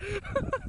Ha ha ha!